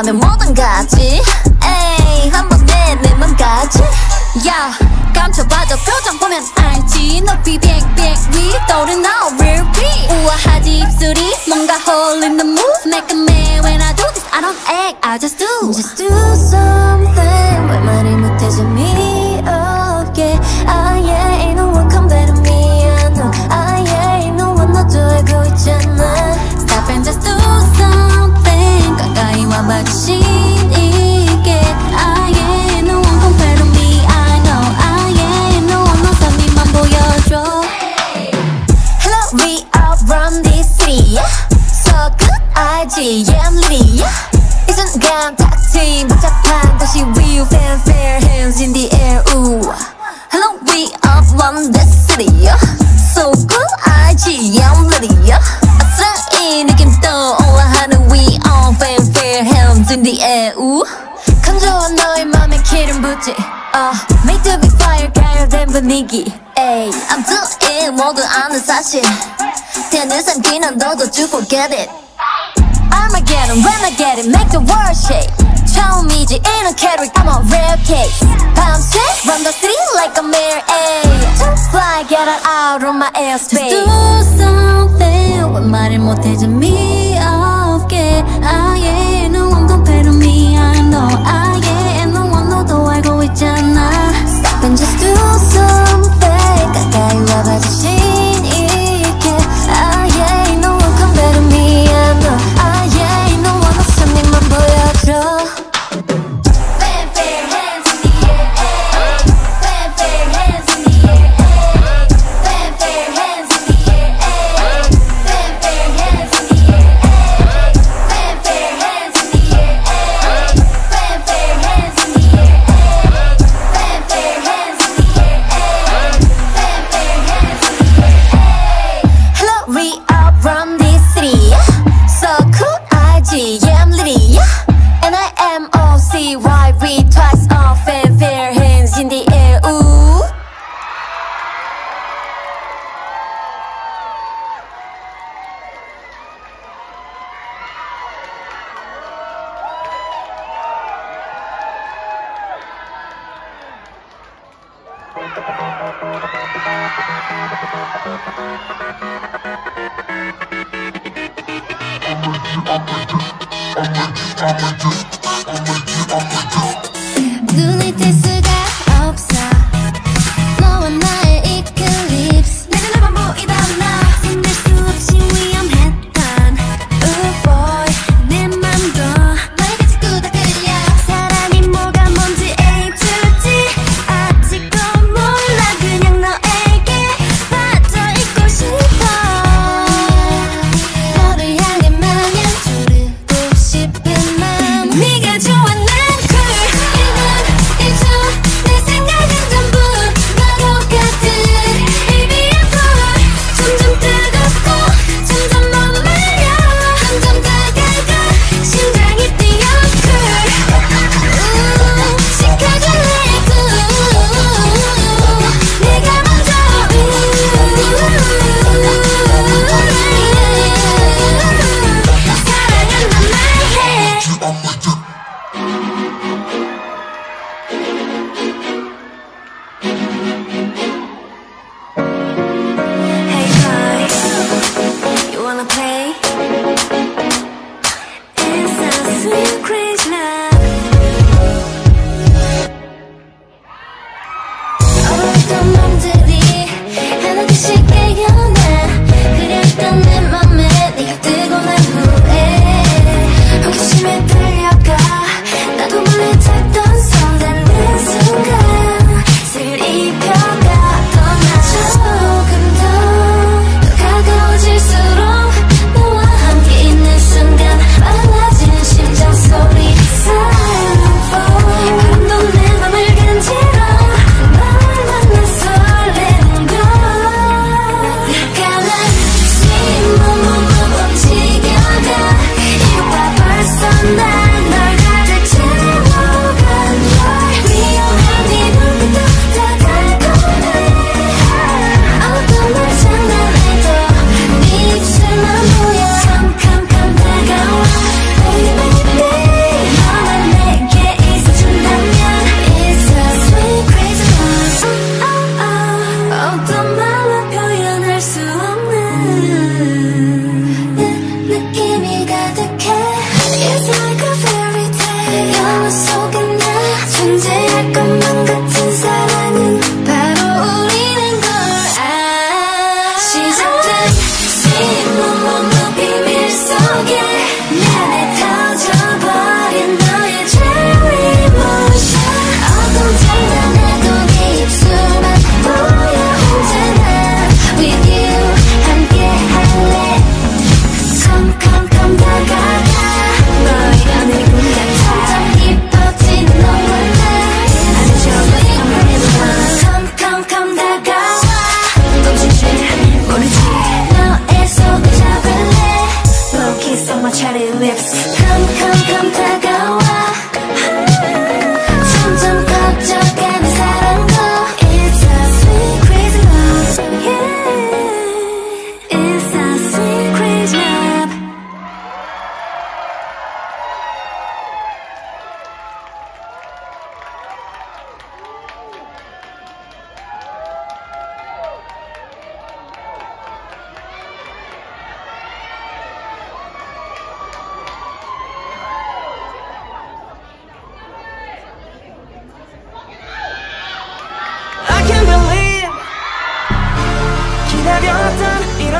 원한다면 뭐든 가지 에이 한번 내 내 맘까지 야 감춰봐도 표정 보면 알지 높이 빅빅 위 떠오른 나 repeat 우아하지 입술이 뭔가 홀린 the move Make a man when I do this I don't act I just do Just do something 왜 말을 못해 재미 in the air ooh 건조한 너의 맘에 기름 붓지 uh, Made to be fire 가열된 분위기 Ay, I'm doing 모두 아는 사실 되는 삼키는 너도 to forget it Armageddon when I get it make the world shake 처음이지 이런 캐릭 I'm a real case 밤새 run the city like a mirror ayy To fly get it out of my Just airspace do something 왜 말을 못해 재미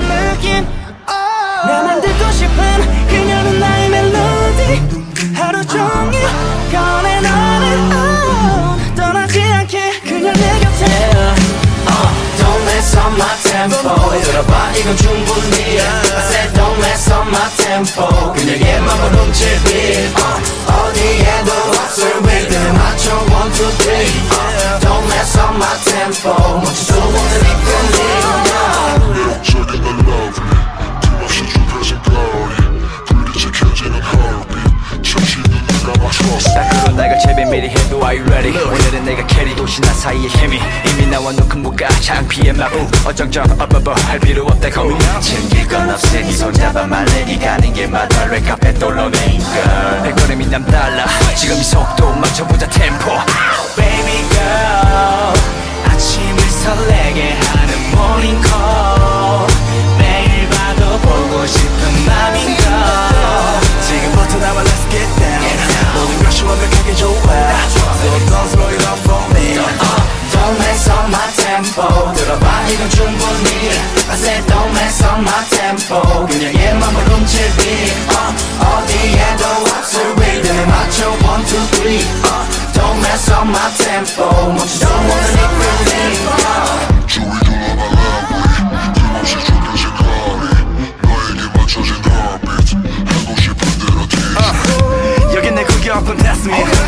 느낌 나만 듣고 싶은 그녀는 나의 멜로디. 하루 종일 꺼내 너는 mess up my tempo 들어봐 이건 충분히 I said don't mess up my tempo 그녀의 맘을 훔칠 beat uh, 어디에도 없을 rhythm 맞춰 one two three uh, Don't mess up my tempo 멈출 수 없는 이 분위기 저기 Are you ready? 오늘은 내가 캐리 도시 나 사이의 케미 이미 나와 놓은 곳과 창피의 마부 어정쩡 어버버 할 필요 없다 고민 챙길 건 없으니 손잡아 말레니 가는 길마다 랩카페 돌로네 girl. 백걸음이 남달라. 지금 이 속도 맞춰보자 템포 said don't mess up my tempo 그녀의 맘을 훔칠 beat uh, 어디에도 없을 rhythm에 맞춰 one two three uh, Don't mess up my tempo 멈출 수 없는 이 feeling 주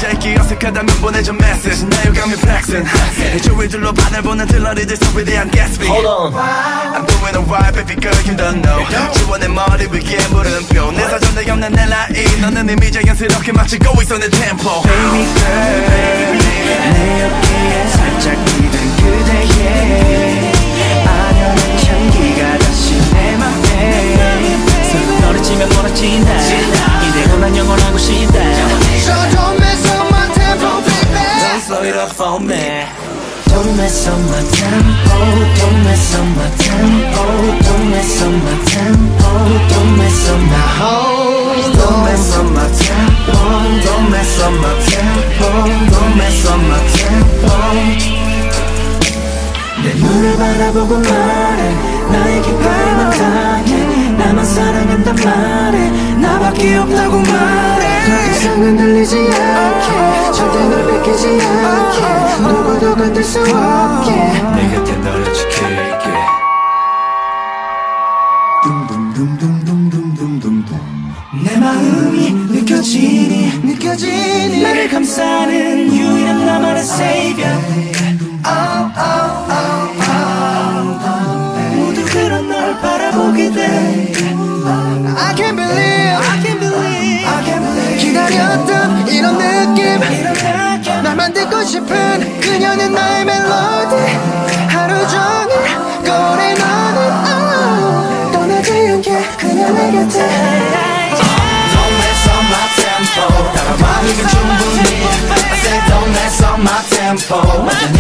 혼자 있기 어색하다면 보내줘 message. 나 유감이 flexing. 내 주위 둘러봐 날 보는 들러리들 속에 대한 Gatsby Hold on. I'm doing alright baby girl you don't know. 내 머리 위에 물음표. 내 사전에 없는 내 라인 너는 이미 자연스럽게 맞추고 있어 내 템포 Baby girl 내 어깨에 살짝 기댄 그대 my hold Don't mess up my tempo Don't mess up my tempo Don't mess up my tempo 내 눈을 바라보고 말해. 나에게 발만 당해 나만 사랑한단 말해. 나밖에 없다고 말해. 더 이상은 들리지 않게. 절대 널 뺏기지 않게. 누구도 건들 수 없게 싶은 그녀는 나의 멜로디 하루 종일 꺼내 너는 oh, 떠나지 않게 그녀 내 곁에 Don't mess up my tempo 따라봐 이건 충분히 I said don't mess up my tempo